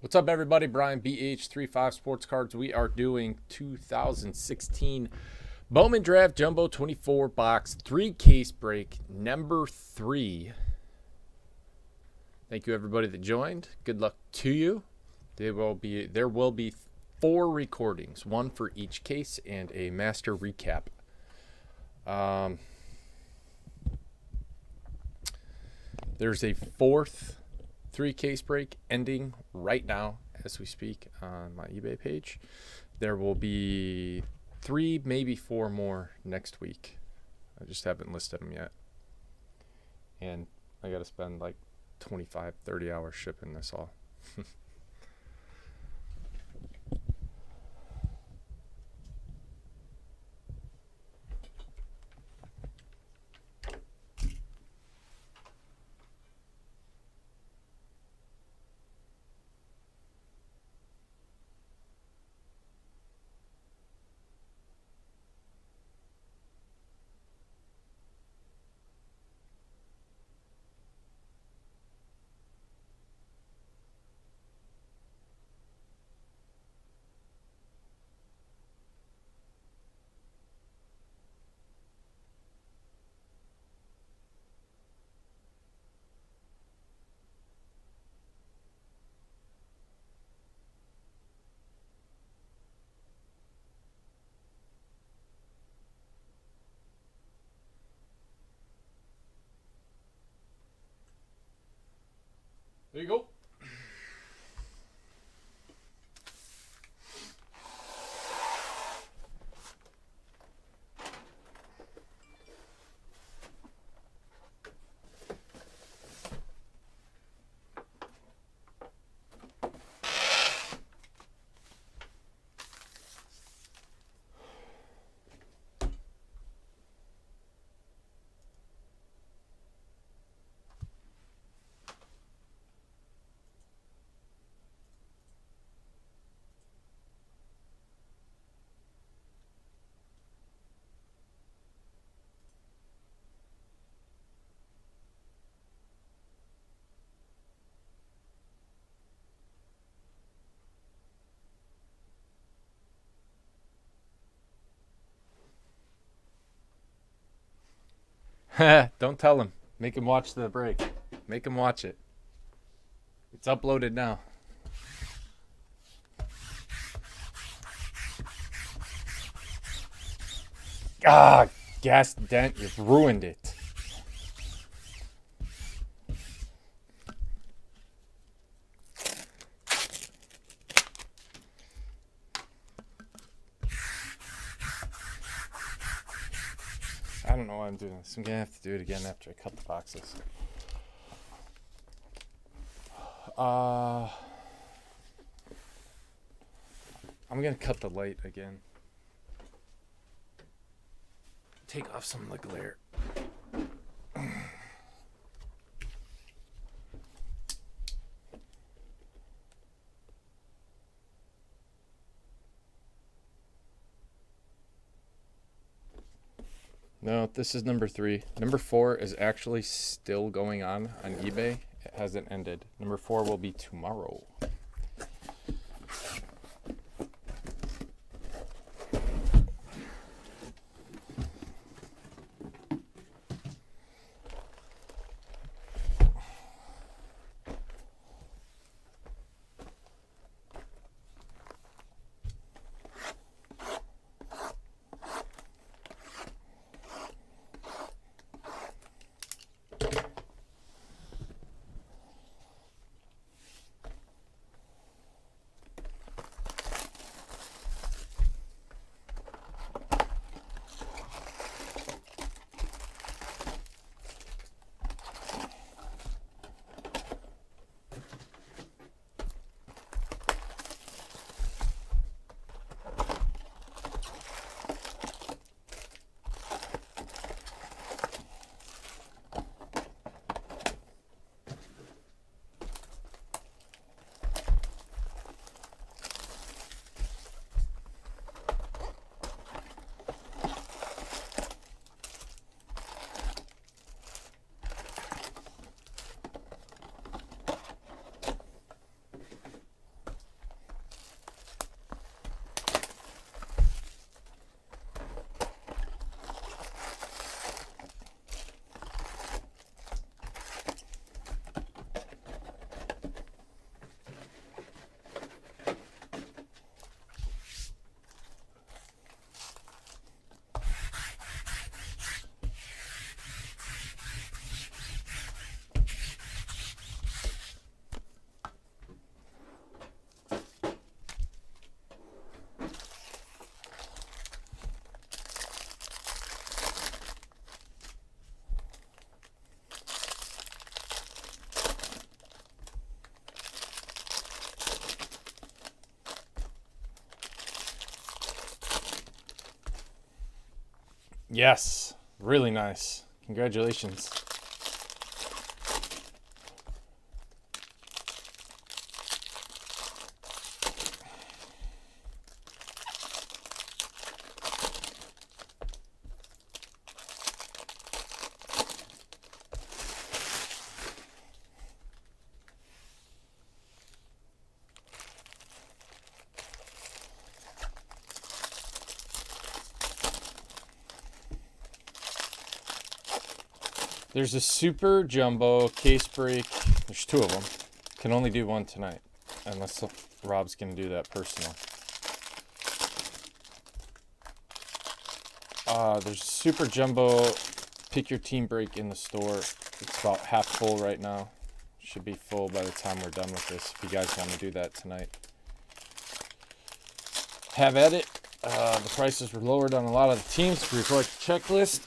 What's up, everybody? Brian BH35 Sports Cards. We are doing 2016 Bowman Draft Jumbo 24 box, three case break, number three. Thank you, everybody that joined. Good luck to you. There will be there will be four recordings, one for each case, and a master recap. Um, there's a fourth three case break ending right now as we speak on my eBay page. There will be three, maybe four more next week. I just haven't listed them yet. And I got to spend like 25, 30 hours shipping this all. There you go. Don't tell him. Make him watch the break. Make him watch it. It's uploaded now. Ah, gas dent. You've ruined it. I don't know why I'm. I'm gonna have to do it again after I cut the boxes. Uh, I'm gonna cut the light again. Take off some of the glare. No, this is number three. Number four is actually still going on on eBay. It hasn't ended. Number four will be tomorrow. Yes, really nice. Congratulations. There's a super jumbo case break. There's two of them. Can only do one tonight, unless Rob's gonna do that personal. Uh, there's a super jumbo pick your team break in the store. It's about half full right now. Should be full by the time we're done with this. If you guys want to do that tonight, have at it. Uh, the prices were lowered on a lot of the teams. If you checklist,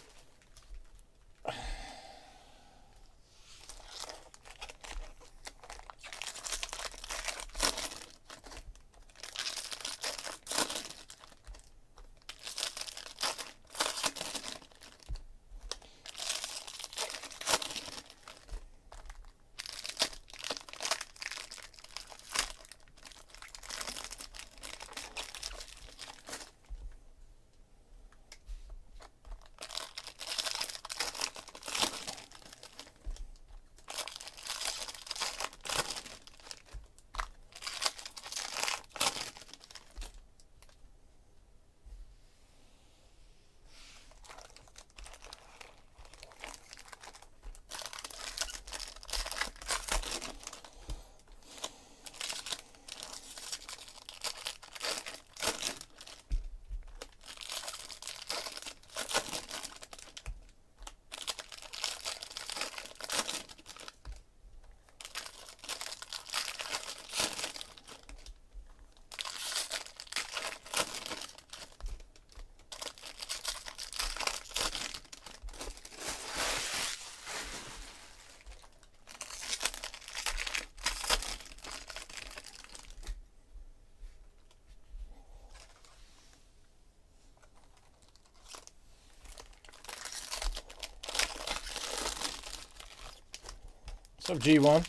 What's up, G1?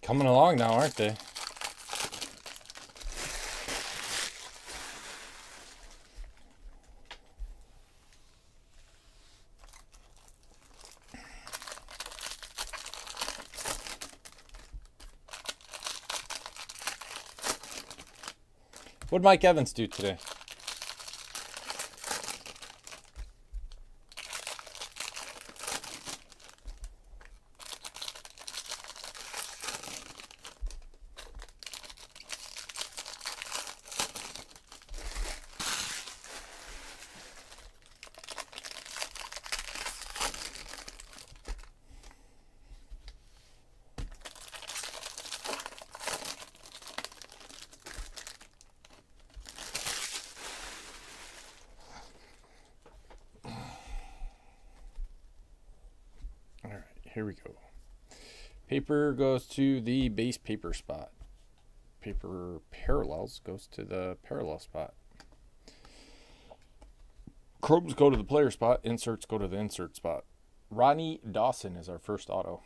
Coming along now, aren't they? Mike Evans do today? here we go. Paper goes to the base paper spot. Paper parallels goes to the parallel spot. Chromes go to the player spot. Inserts go to the insert spot. Ronnie Dawson is our first auto.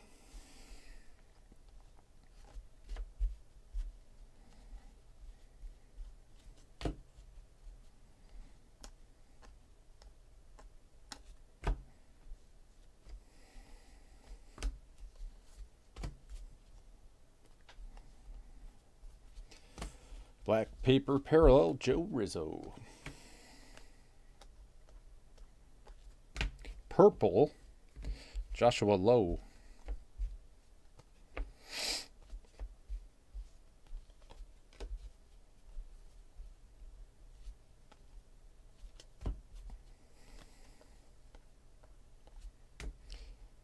Black paper parallel, Joe Rizzo. Purple, Joshua Lowe.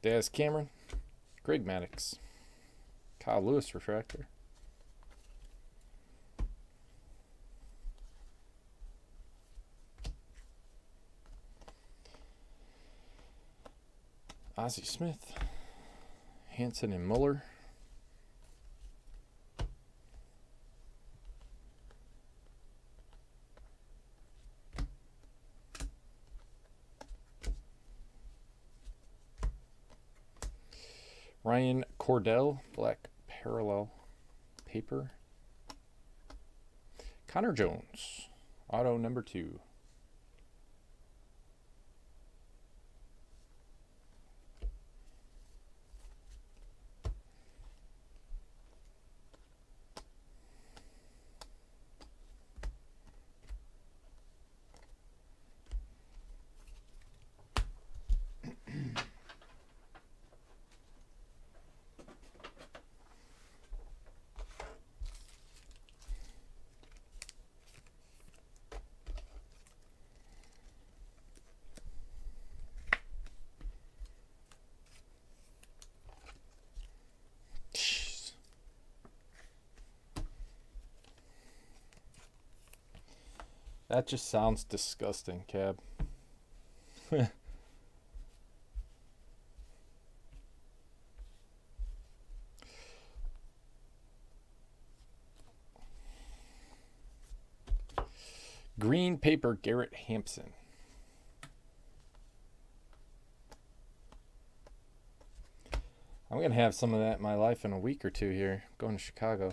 Daz Cameron, Greg Maddux, Kyle Lewis refractor. Ozzie Smith, Hanson and Muller. Ryan Cordell, black parallel paper. Connor Jones, auto number two. That just sounds disgusting, Cab. Green paper Garrett Hampson. I'm gonna have some of that in my life in a week or two here. Going to Chicago.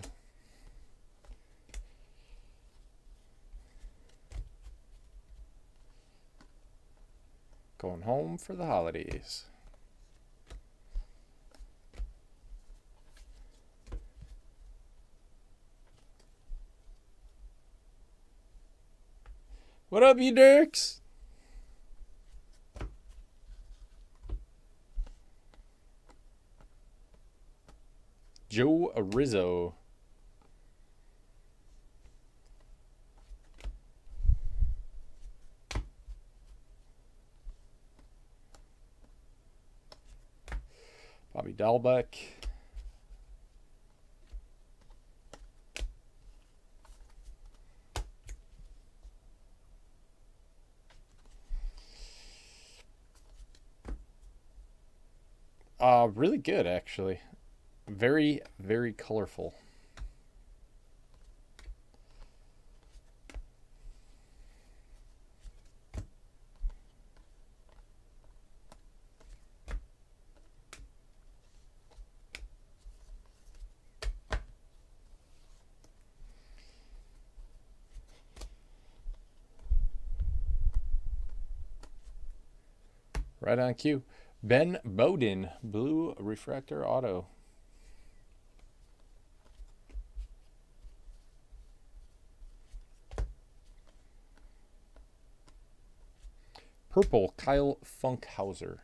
Going home for the holidays. What up, you Dirks? Joe Rizzo. Bobby Dalbec. Uh, really good, actually. Very, very colorful. On cue. Ben Bowden, blue refractor auto. Purple, Kyle Funkhouser.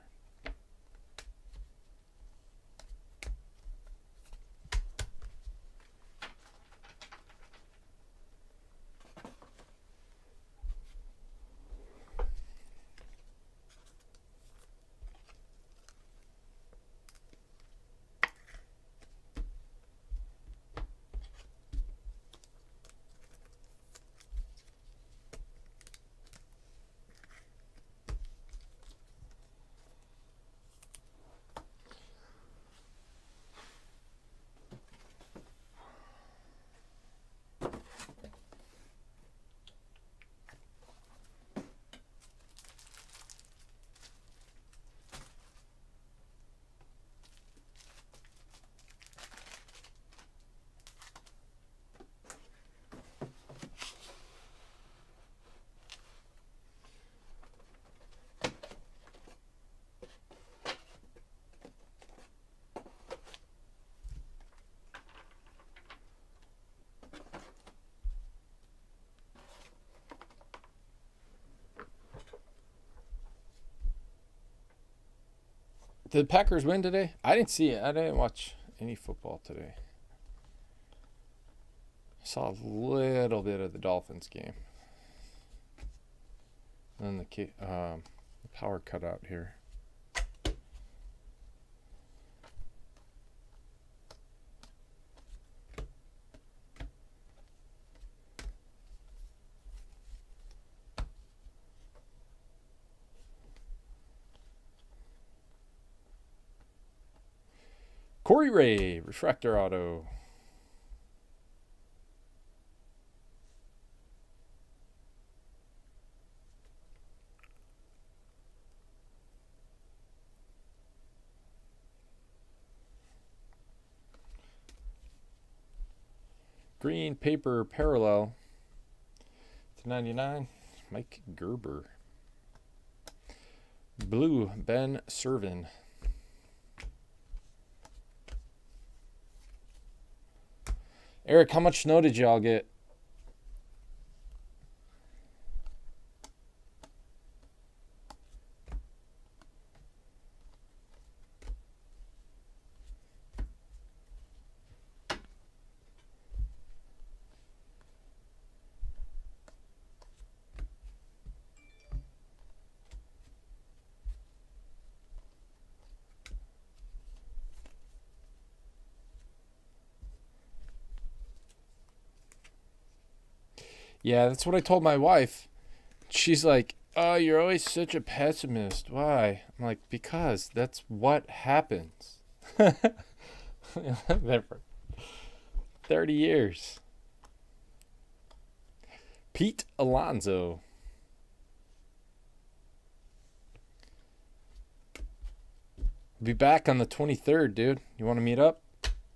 Did the Packers win today? I didn't see it. I didn't watch any football today. I saw a little bit of the Dolphins game. And the um, the power cut out here. Corey Ray, refractor auto. Green paper parallel to 99, Mike Gerber. Blue, Ben Servin. Eric, how much snow did y'all get? Yeah, that's what I told my wife. She's like, "Oh, you're always such a pessimist. Why?" I'm like, "Because that's what happens." Never. 30 years. Pete Alonso. Be back on the 23rd, dude. You want to meet up?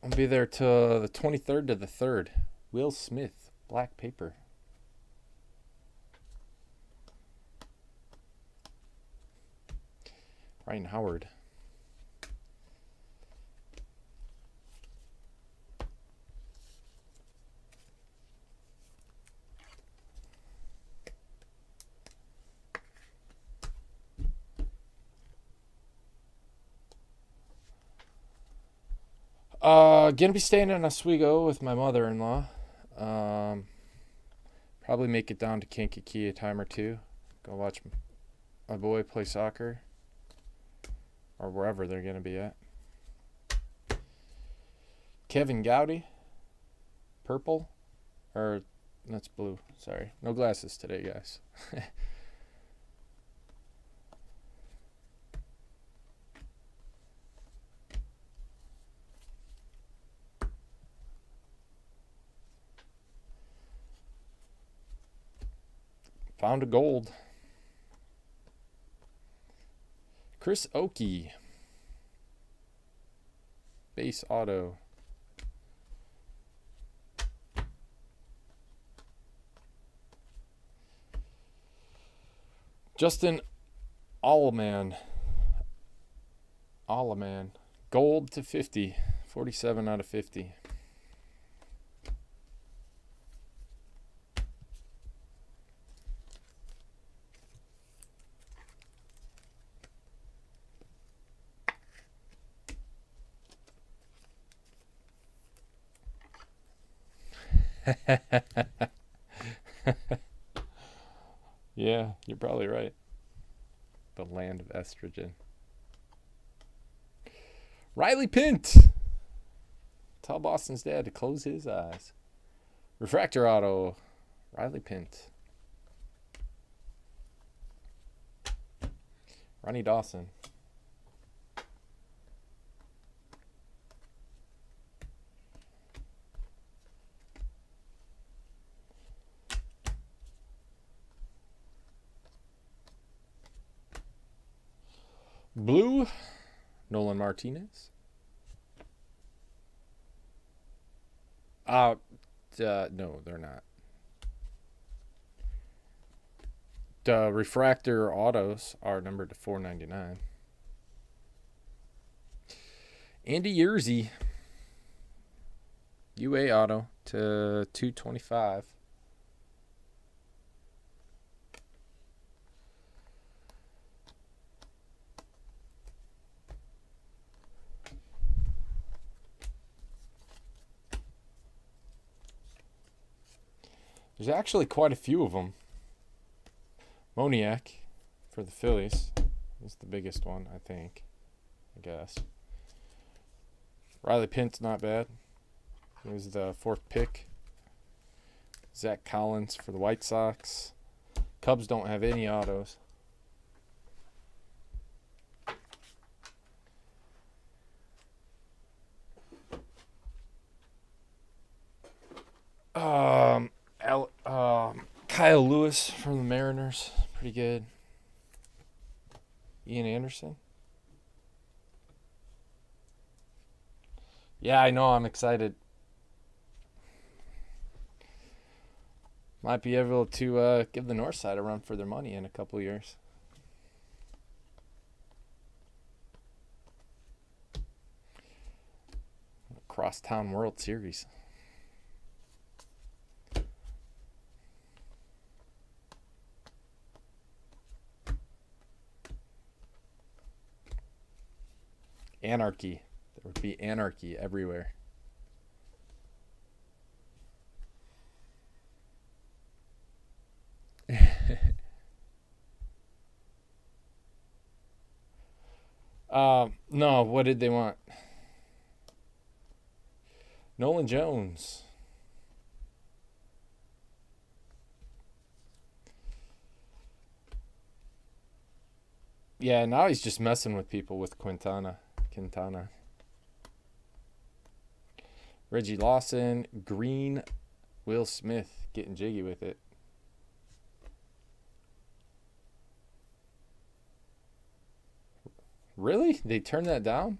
I'll be there till the 23rd to the 3rd. Will Smith, Black Paper. Ryan Howard. Uh, gonna be staying in Oswego with my mother-in-law. Um, probably make it down to Kankakee a time or two. Go watch my boy play soccer or wherever they're going to be at. Kevin Gowdy, purple, or that's blue. Sorry, no glasses today, guys. Found a gold. Chris Okey. Base auto. Justin Allman. Allman. Gold to 50. 47 out of 50. yeah, you're probably right. The land of estrogen. Riley Pint. Tell Boston's dad to close his eyes. Refractor auto. Riley Pint. Ronnie Dawson. Blue, Nolan Martinez. Uh, uh, no, they're not. The refractor autos are numbered to 499. Andy Yerzy, UA auto to 225. There's actually quite a few of them. Moniak for the Phillies is the biggest one, I think. I guess. Riley Pint's not bad. He was the fourth pick. Zack Collins for the White Sox. Cubs don't have any autos. Um, Kyle Lewis from the Mariners, pretty good. Ian Anderson. Yeah, I know. I'm excited. Might be able to uh, give the North Side a run for their money in a couple years. Crosstown World Series. Anarchy. There would be anarchy everywhere. uh, no, what did they want? Nolan Jones. Yeah, now he's just messing with people with Quintana. Quintana. Reggie Lawson, Green, Will Smith getting jiggy with it. Really? They turned that down?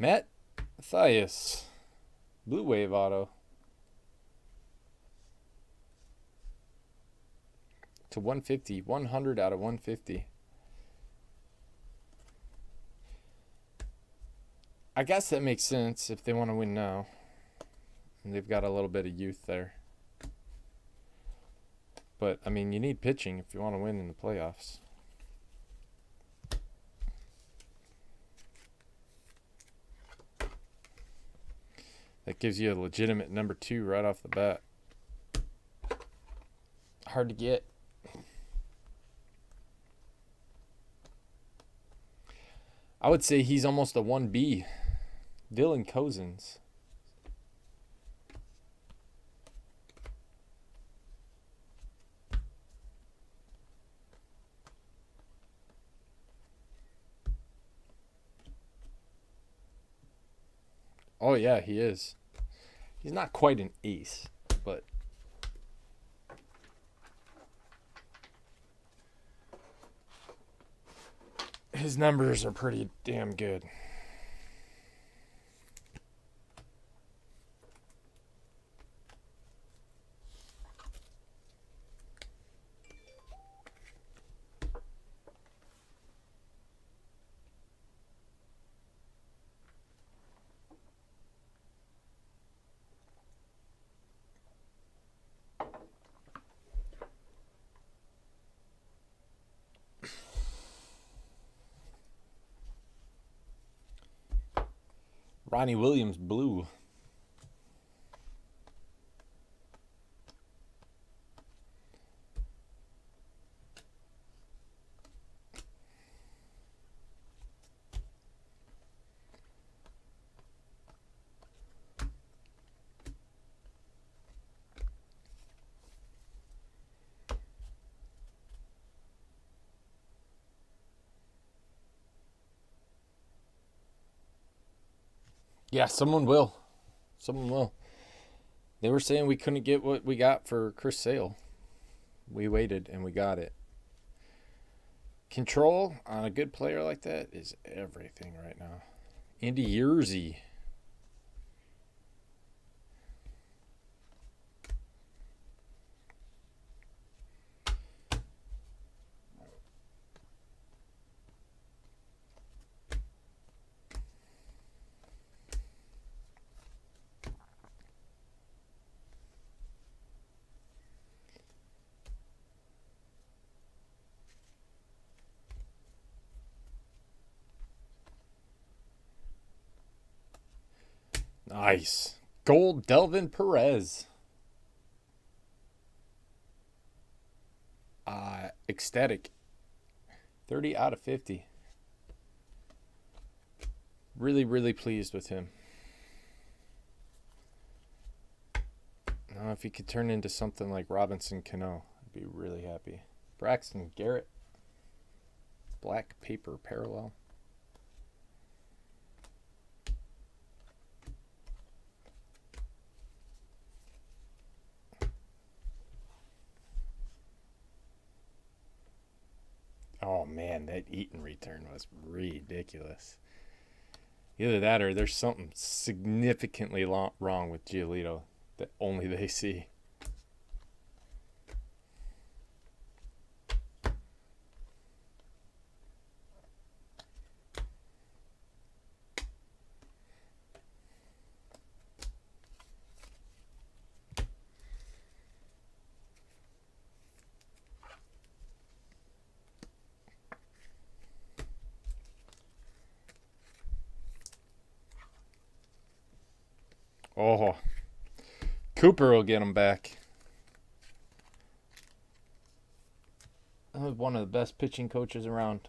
Matt Thaiss, Blue Wave Auto. To 150, 100 out of 150. I guess that makes sense if they want to win now. And they've got a little bit of youth there. But, I mean, you need pitching if you want to win in the playoffs. That gives you a legitimate number two right off the bat. Hard to get. I would say he's almost a 1B. Dylan Cozens. Oh yeah, he is. He's not quite an ace, but his numbers are pretty damn good. Ronnie Williams blue. Yeah, someone will. Someone will. They were saying we couldn't get what we got for Chris Sale. We waited and we got it. Control on a good player like that is everything right now. Andy Yerzy. Nice. Gold Delvin Perez. Uh, ecstatic. 30 out of 50. Really, really pleased with him. Now, if he could turn into something like Robinson Cano, I'd be really happy. Braxton Garrett. Black paper parallel. Oh man, that Eaton return was ridiculous. Either that or there's something significantly wrong with Giolito that only they see. Oh, Cooper will get him back. That was one of the best pitching coaches around.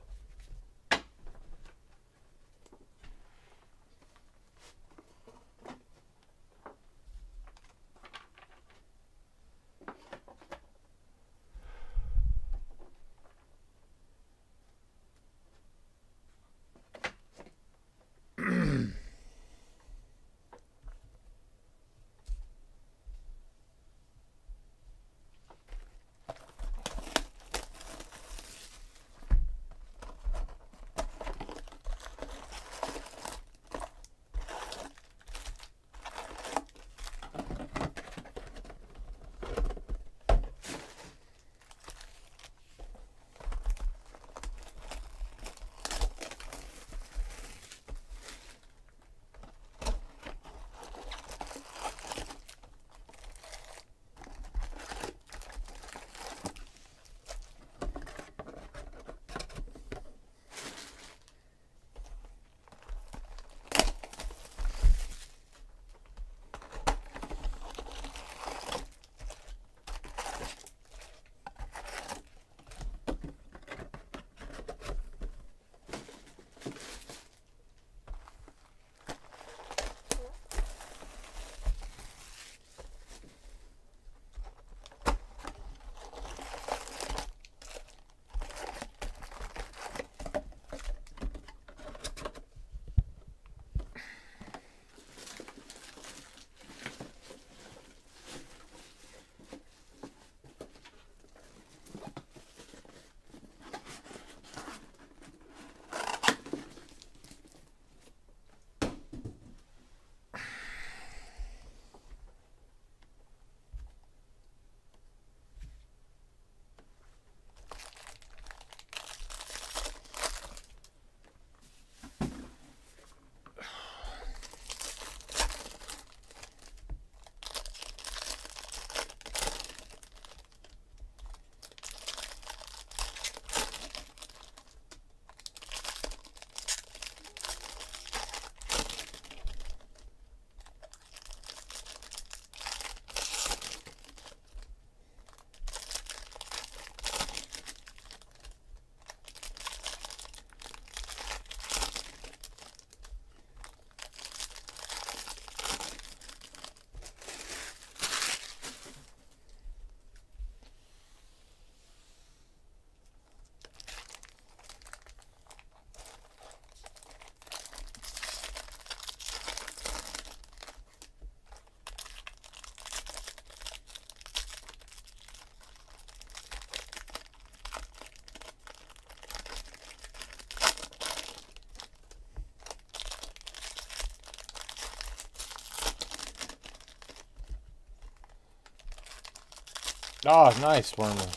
Oh, nice, Wormer.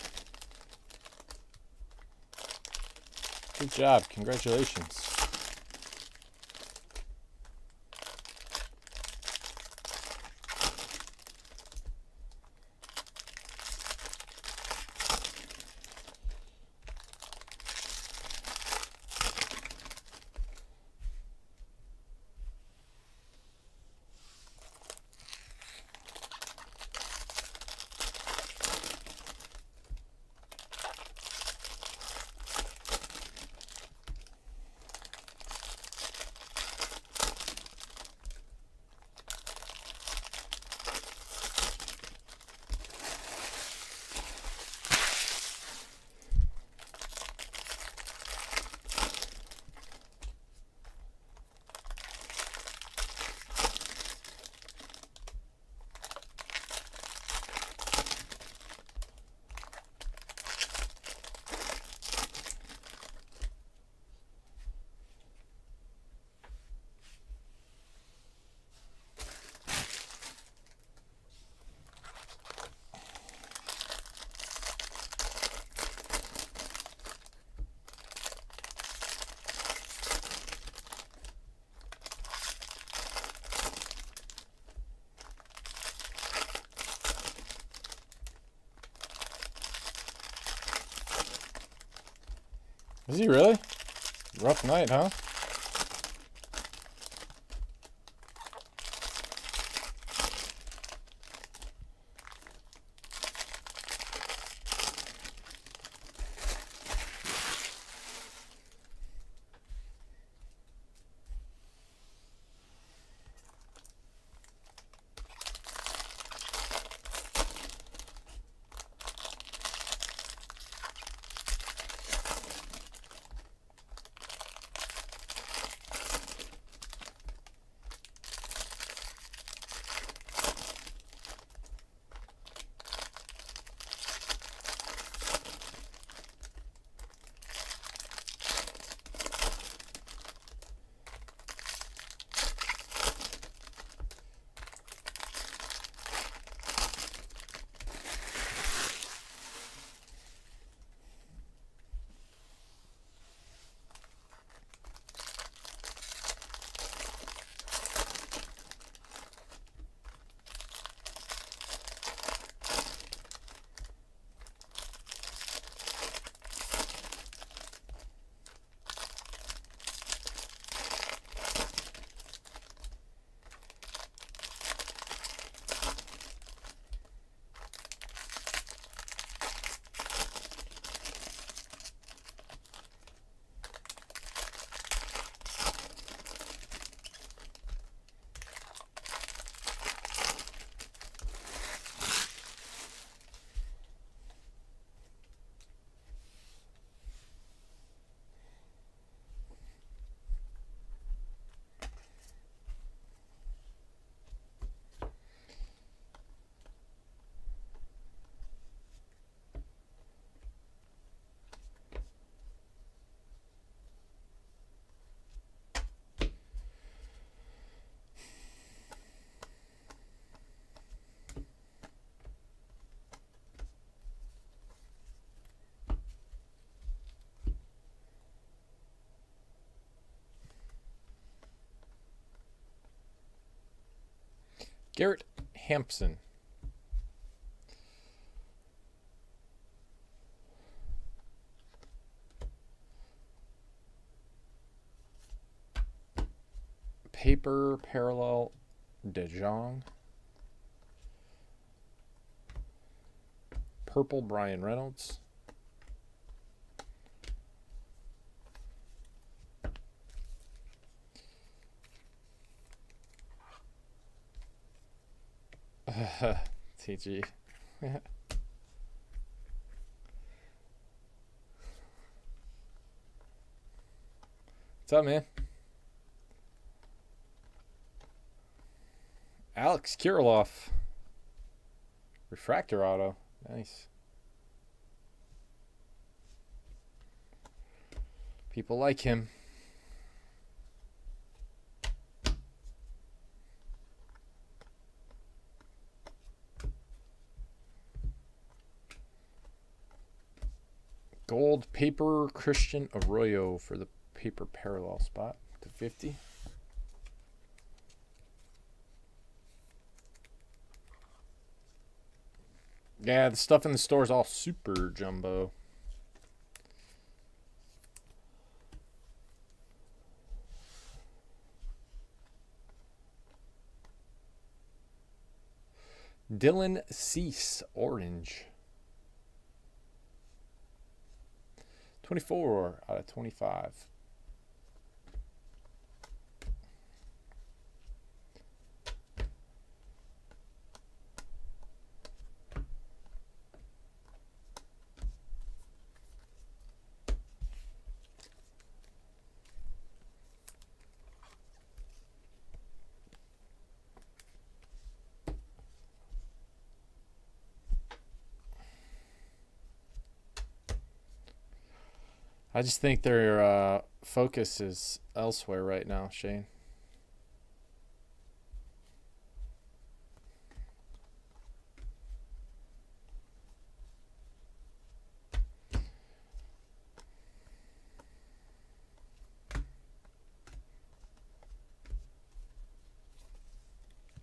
Good job. Congratulations. Is he really? Rough night, huh? Garrett Hampson. Paper parallel De Jong. Purple Bryan Reynolds. TG. What's up, man? Alex Kirilloff. Refractor auto. Nice. People like him. Gold paper Christian Arroyo for the paper parallel spot to 50. Yeah, the stuff in the store is all super jumbo. Dylan Cease, orange. 24 out of 25. I just think their uh, focus is elsewhere right now, Shane.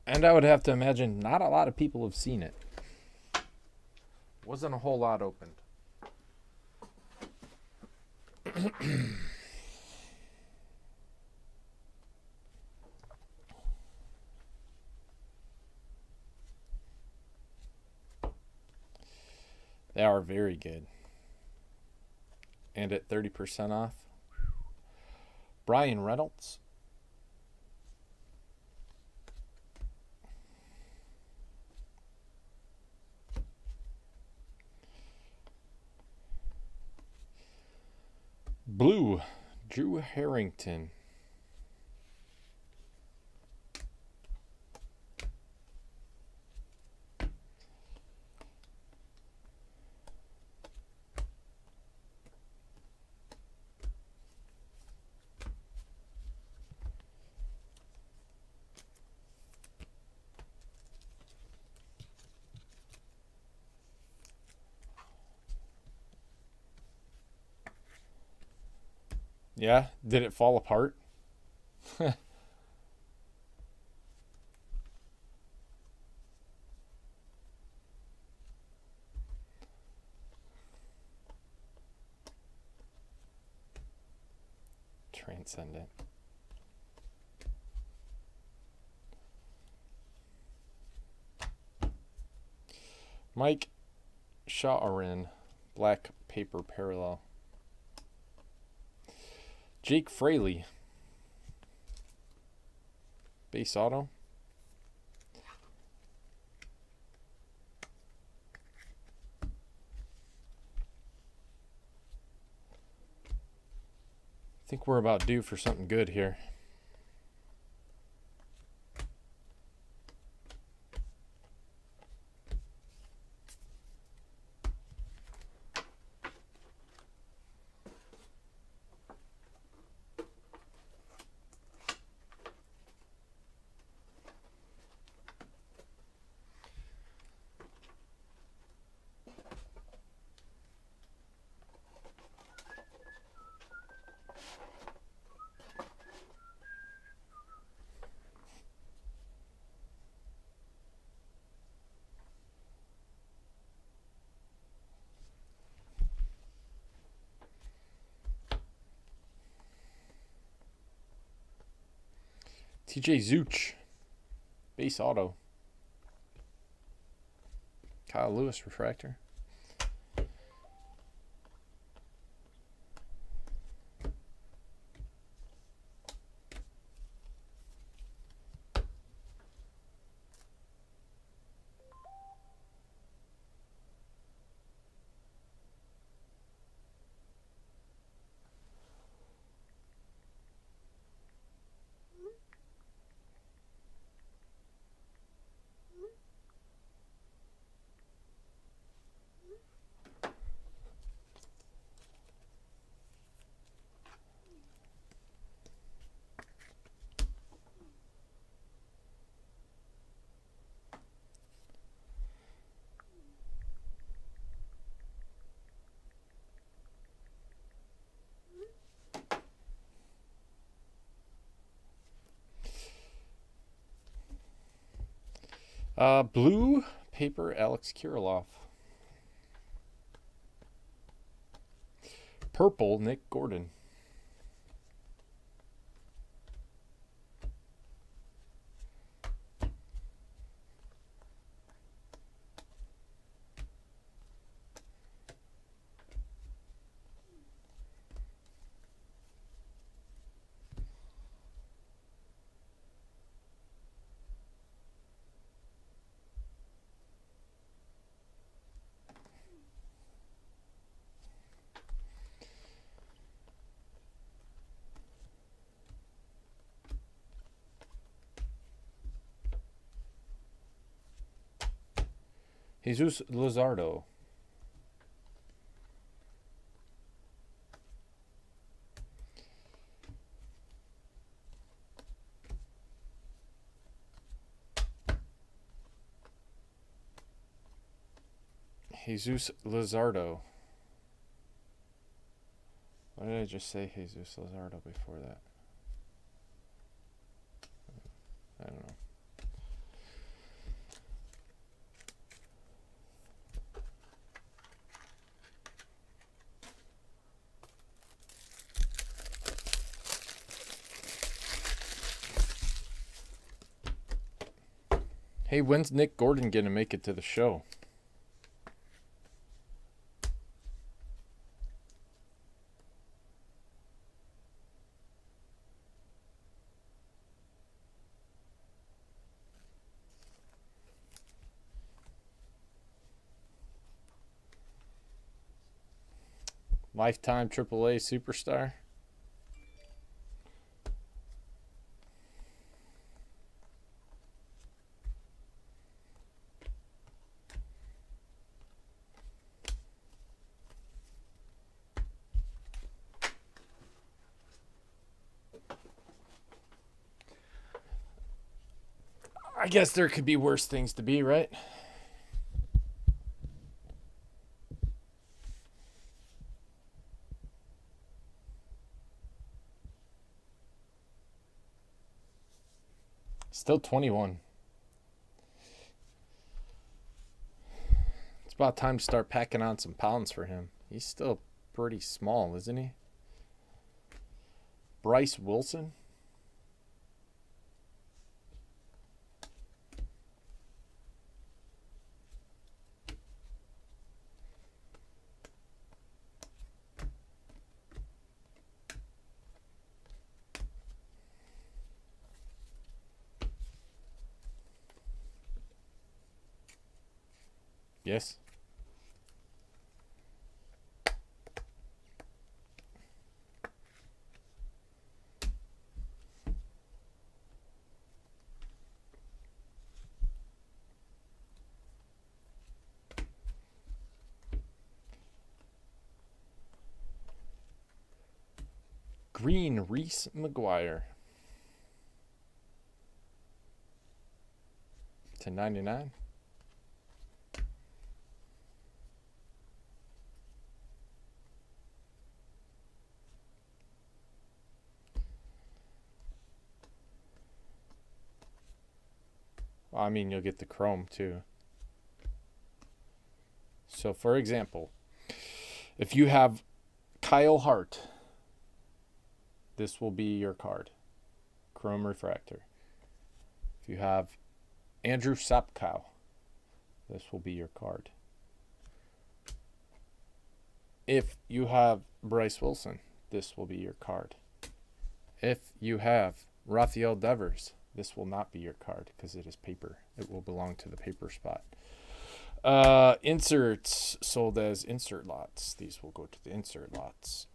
And I would have to imagine not a lot of people have seen it. Wasn't a whole lot opened. They are very good. And at 30% off, Bryan Reynolds. Blue, Drew Harrington. Yeah, did it fall apart? Transcendent. Mike Shawaryn, Black Paper Parallel. Jake Fraley. Base auto. I think we're about due for something good here. TJ Zeuch, base auto. Kyle Lewis refractor. Uh, blue paper, Alex Kirilloff. Purple, Nick Gordon. Jesus Luzardo. Jesus Luzardo. Why did I just say Jesus Luzardo before that? Hey, when's Nick Gordon going to make it to the show? Lifetime AAA superstar. I guess there could be worse things to be, right? Still 21. It's about time to start packing on some pounds for him. He's still pretty small, isn't he? Bryce Wilson? Yes. Green Reese McGuire to 99. I mean, you'll get the chrome too. So, for example, if you have Kyle Hart, this will be your card. Chrome Refractor. If you have Andrew Sopko, this will be your card. If you have Bryce Wilson, this will be your card. If you have Rafael Devers, this will not be your card because it is paper. It will belong to the paper spot. Uh, inserts sold as insert lots. These will go to the insert lots.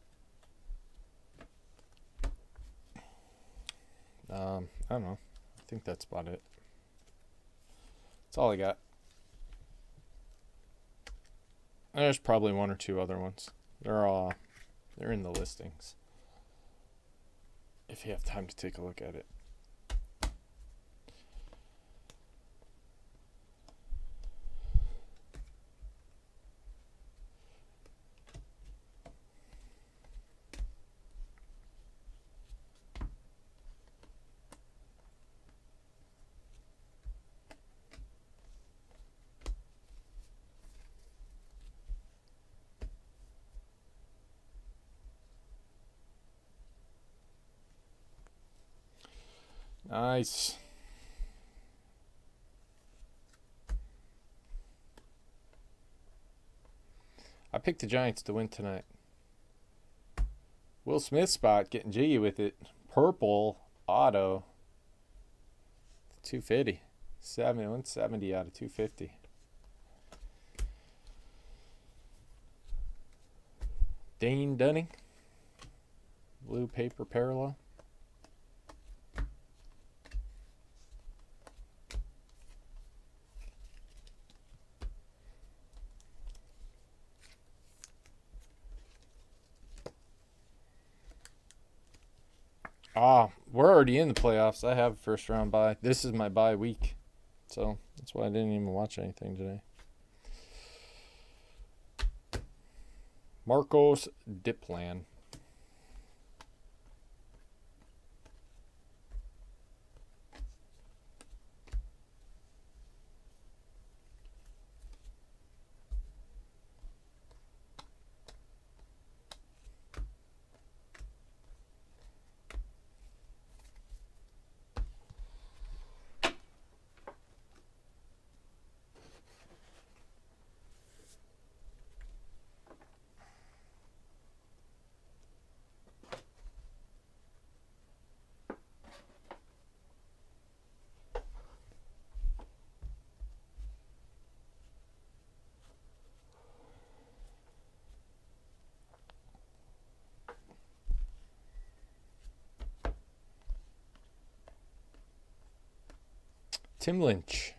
Um, I don't know. I think that's about it. That's all I got. There's probably one or two other ones. They're all they're in the listings. If you have time to take a look at it. Nice. I picked the Giants to win tonight. Will Smith spot getting jiggy with it. Purple auto. 250. 7 170 out of 250. Dane Dunning. Blue paper parallel. Ah, we're already in the playoffs. I have a first round bye. This is my bye week. So that's why I didn't even watch anything today. Marcos Diplan. Tim Lynch.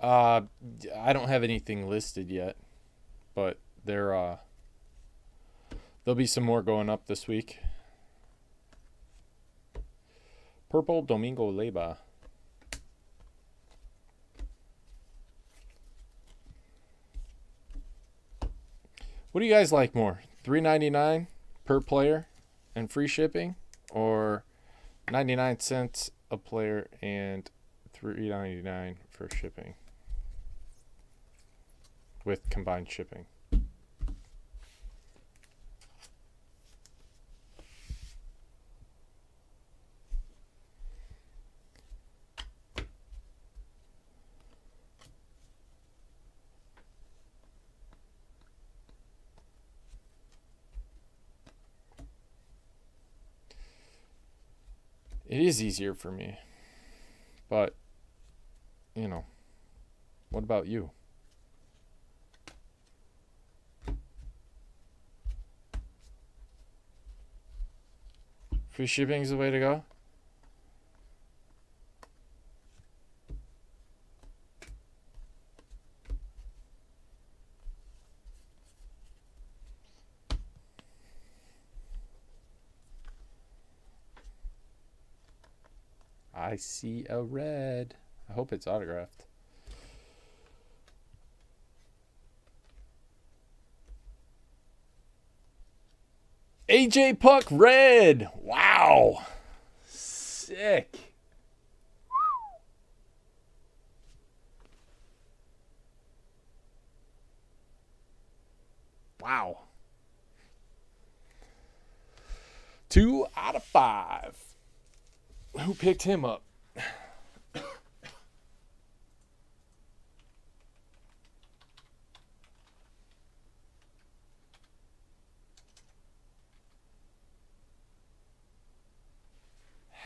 Uh, I don't have anything listed yet, but there uh there'll be some more going up this week. Purple Domingo Leyba. What do you guys like more? Three ninety nine per player and free shipping, or ninety nine cents a player and three ninety nine for shipping with combined shipping. It is easier for me. But, you know, what about you? Free shipping is the way to go? I see a red. I hope it's autographed. AJ Puk red. Wow. Sick. Wow. Two out of five. Who picked him up?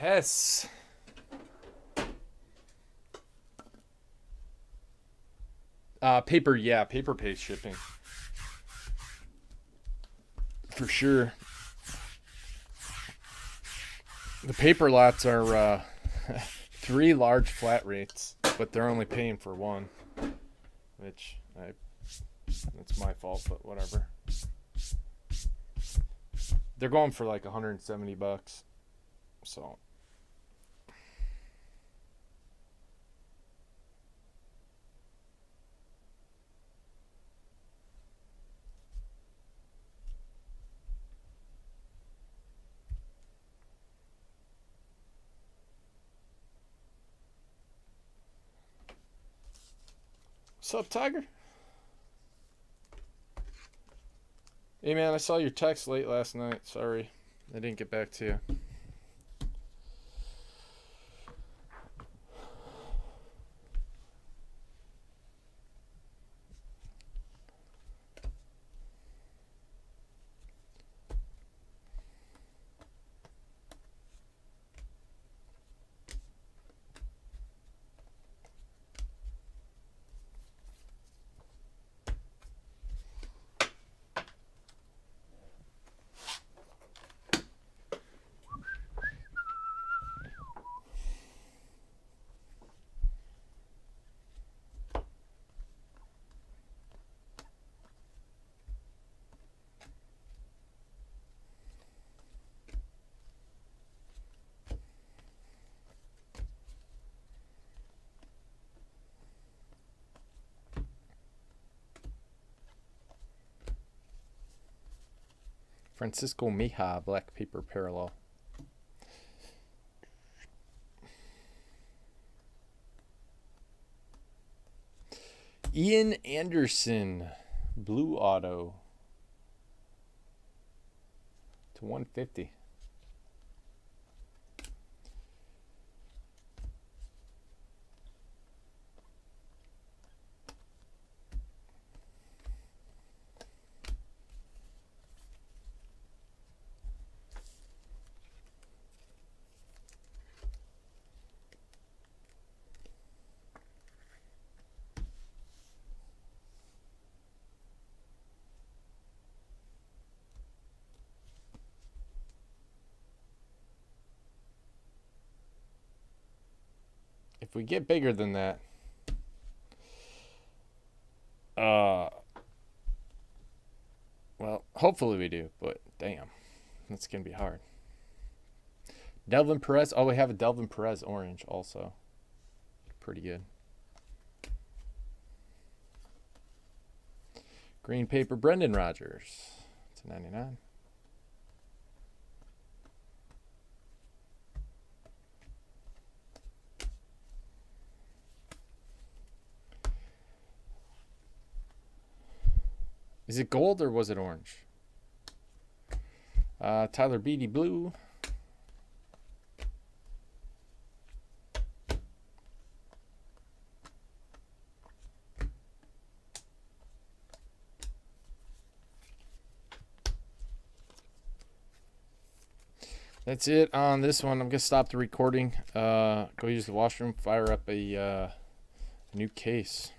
Hess. Uh, paper, yeah, paper pays shipping. For sure. The paper lots are uh, three large flat rates, but they're only paying for one, which I that's my fault, but whatever. They're going for like 170 bucks. So What's up, Tiger? Hey, man, I saw your text late last night. Sorry, I didn't get back to you. Francisco Mejia, Black Paper Parallel. Ian Anderson, Blue Auto to 150. If we get bigger than that, uh, well, hopefully we do, but damn, that's gonna be hard. Delvin Perez. Oh, we have a Delvin Perez orange also. Pretty good. Green paper Brendan Rodgers. It's a 99. Is it gold or was it orange? Uh, Tyler Beatty blue. That's it on this one. I'm gonna stop the recording. Uh, go use the washroom. Fire up a uh, new case.